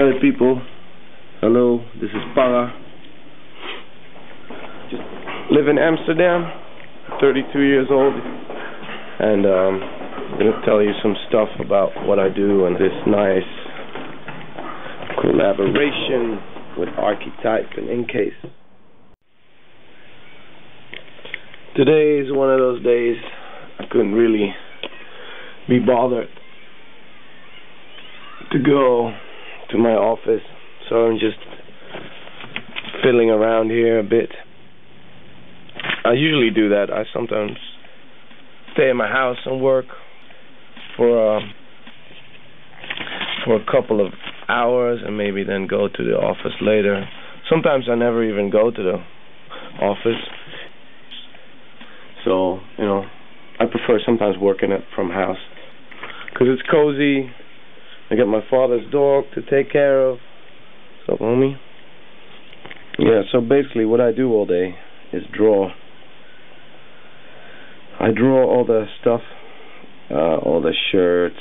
Hi people, hello, this is Parra. Just live in Amsterdam, 32 years old, and um, I'm going to tell you some stuff about what I do and this nice collaboration with Arkitip and Incase. Today is one of those days I couldn't really be bothered to go to my office, so I'm just fiddling around here a bit. I usually do that. I sometimes stay in my house and work for uh, for a couple of hours and maybe then go to the office later. Sometimes I never even go to the office. So, you know, I prefer sometimes working it from house because it's cozy I got my father's dog to take care of. Up, homie? Yeah, so basically what I do all day is draw. I draw all the stuff, uh, all the shirts,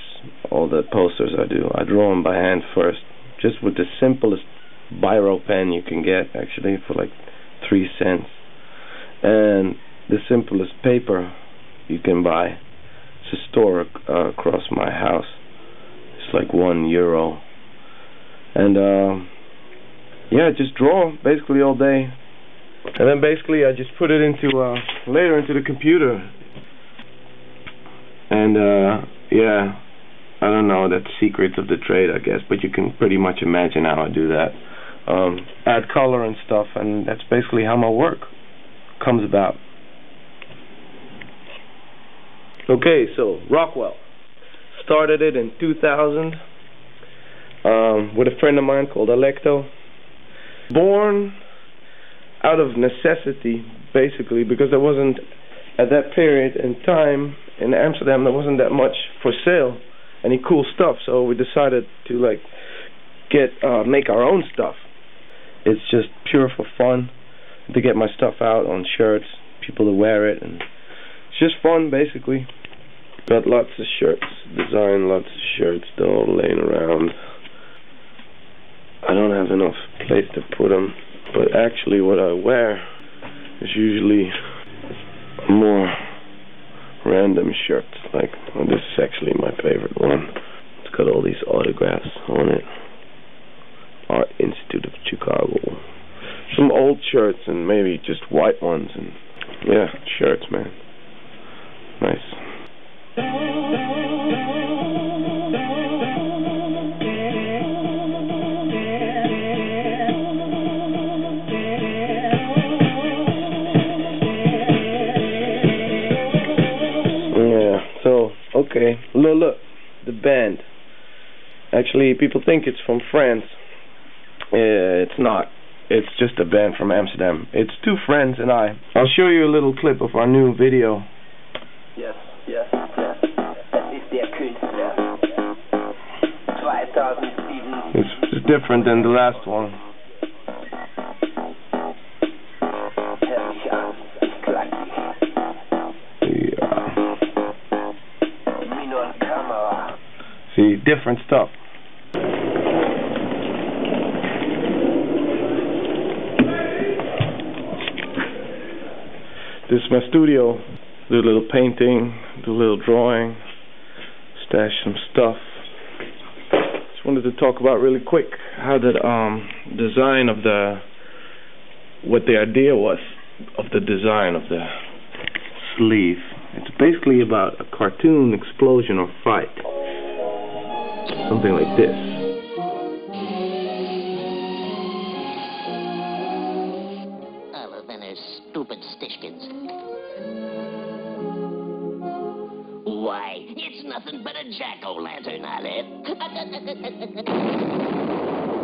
all the posters I do. I draw them by hand first, just with the simplest biro pen you can get, actually, for like three cents. And the simplest paper you can buy to store uh, across my house like one euro. And uh, yeah, just draw basically all day. And then basically I just put it into uh, later into the computer. And uh, yeah, I don't know, that's secrets of the trade I guess, but you can pretty much imagine how I do that. Um, add color and stuff, and that's basically how my work comes about. Okay, so Rockwell started it in 2000 um, with a friend of mine called Alecto. Born out of necessity, basically, because there wasn't, at that period in time in Amsterdam, there wasn't that much for sale, any cool stuff. So we decided to like get uh, make our own stuff. It's just pure for fun to get my stuff out on shirts, people to wear it, and it's just fun, basically. Got lots of shirts, design lots of shirts, they're all laying around. I don't have enough place to put them, but actually what I wear is usually more random shirts. Like, well, this is actually my favorite one. It's got all these autographs on it. Art Institute of Chicago. Some old shirts and maybe just white ones and yeah, shirts, man. Nice. Look, look, the band. Actually, people think it's from France. Uh, it's not. It's just a band from Amsterdam. It's two friends and I. I'll show you a little clip of our new video. Yes, yes, yes. Das ist der Künstler. 2007. It's, it's different than the last one. See, different stuff. This is my studio. Do a little painting, do a little drawing, stash some stuff. Just wanted to talk about really quick how the um, design of the, what the idea was of the design of the sleeve. It's basically about a cartoon explosion or fight something like this. Other than his stupid stishkins. Why, it's nothing but a jack-o'-lantern, Olive.